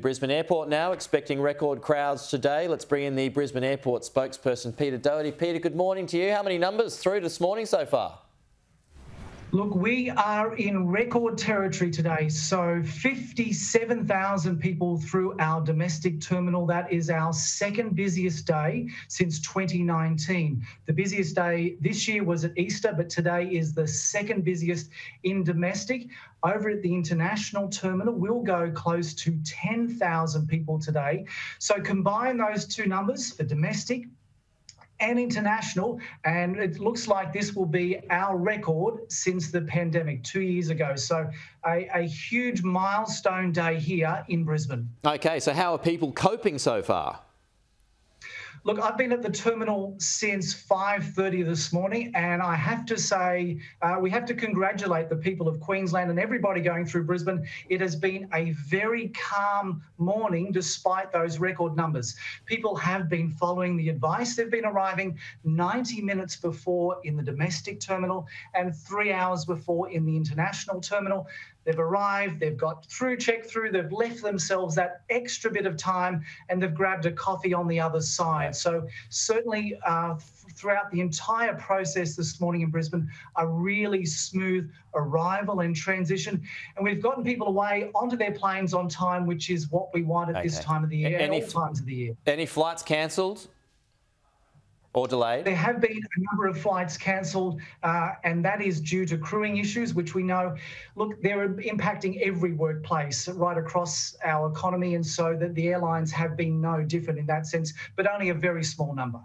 Brisbane Airport now, expecting record crowds today. Let's bring in the Brisbane Airport spokesperson, Peter Doherty. Peter, good morning to you. How many numbers through this morning so far? Look, we are in record territory today. So 57,000 people through our domestic terminal. That is our second busiest day since 2019. The busiest day this year was at Easter, but today is the second busiest in domestic. Over at the international terminal, we'll go close to 10,000 people today. So combine those two numbers for domestic and international. And it looks like this will be our record since the pandemic two years ago. So a, a, huge milestone day here in Brisbane. Okay, so how are people coping so far? Look, I've been at the terminal since 5.30 this morning, and I have to say, uh, we have to congratulate the people of Queensland and everybody going through Brisbane. It has been a very calm morning despite those record numbers. People have been following the advice. They've been arriving 90 minutes before in the domestic terminal and three hours before in the international terminal. They've arrived, they've got through, check through, they've left themselves that extra bit of time and they've grabbed a coffee on the other side. So, certainly, uh, throughout the entire process this morning in Brisbane, a really smooth arrival and transition. And we've gotten people away onto their planes on time, which is what we want at okay. this time of the year, any, at all times of the year. Any flights cancelled? Or delayed? There have been a number of flights cancelled, uh, and that is due to crewing issues, which we know, look, they're impacting every workplace right across our economy, and so that the airlines have been no different in that sense, but only a very small number.